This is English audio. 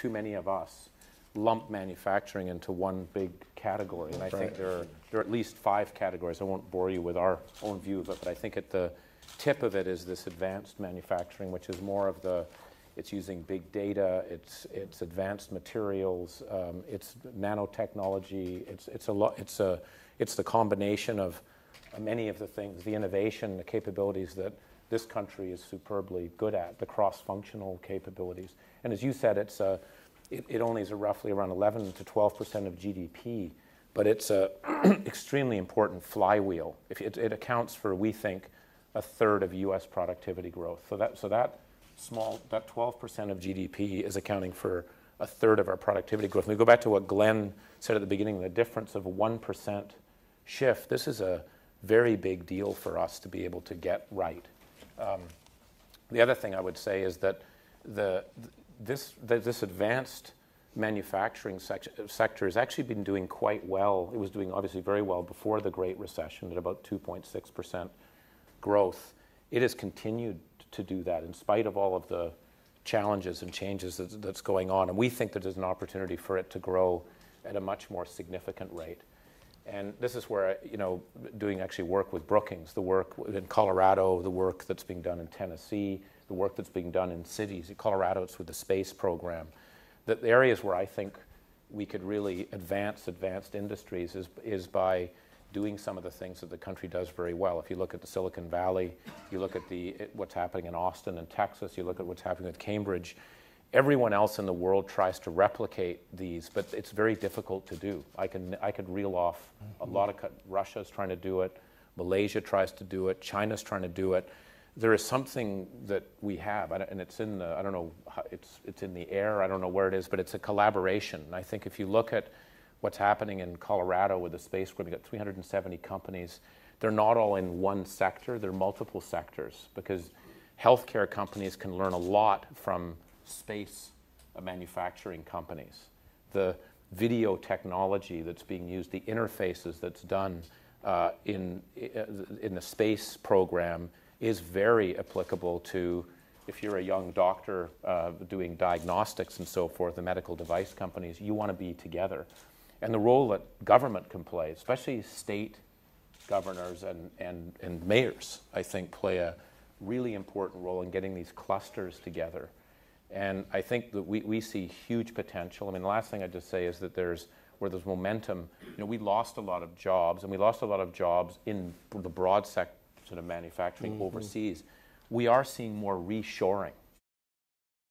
too many of us lump manufacturing into one big category. And I think there are, there are at least five categories. I won't bore you with our own view of it, but I think at the tip of it is this advanced manufacturing, which is more of the, it's using big data, it's, it's advanced materials, um, it's nanotechnology, it's, it's, a lot, it's, a, it's the combination of many of the things, the innovation, the capabilities that this country is superbly good at, the cross-functional capabilities. And as you said, it's a, it, it only is roughly around 11 to 12 percent of GDP, but it's an extremely important flywheel. If it, it, accounts for, we think, a third of U.S. productivity growth. So that, so that small, that 12 percent of GDP is accounting for a third of our productivity growth. And we go back to what Glenn said at the beginning, the difference of a 1% shift. This is a very big deal for us to be able to get right. Um, the other thing I would say is that the, this, this advanced manufacturing sector has actually been doing quite well. It was doing obviously very well before the Great Recession at about 2.6% growth. It has continued to do that in spite of all of the challenges and changes that, that's going on. And we think that there's an opportunity for it to grow at a much more significant rate. And this is where, you know, doing actually work with Brookings, the work in Colorado, the work that's being done in Tennessee, the work that's being done in cities. In Colorado, it's with the space program. The, the areas where I think we could really advance advanced industries is, is by doing some of the things that the country does very well. If you look at the Silicon Valley, you look at the, what's happening in Austin and Texas, you look at what's happening with Cambridge, everyone else in the world tries to replicate these, but it's very difficult to do. I can I could reel off a mm-hmm. lot of Russia's trying to do it, Malaysia tries to do it, China's trying to do it there is something that we have, and it's in the, I don't know, it's, it's in the air, I don't know where it is, but it's a collaboration. And I think if you look at what's happening in Colorado with the space program, you've got 370 companies. They're not all in one sector, they're multiple sectors because healthcare companies can learn a lot from space manufacturing companies. The video technology that's being used, the interfaces that's done uh, in, in the space program is very applicable to if you're a young doctor uh, doing diagnostics and so forth, the medical device companies, you want to be together. And the role that government can play, especially state governors and, and, and mayors, I think play a really important role in getting these clusters together. And I think that we, we see huge potential. I mean, the last thing I'd just say is that there's where there's momentum. You know, we lost a lot of jobs, and we lost a lot of jobs in the broad sector of manufacturing mm-hmm. overseas, we are seeing more reshoring.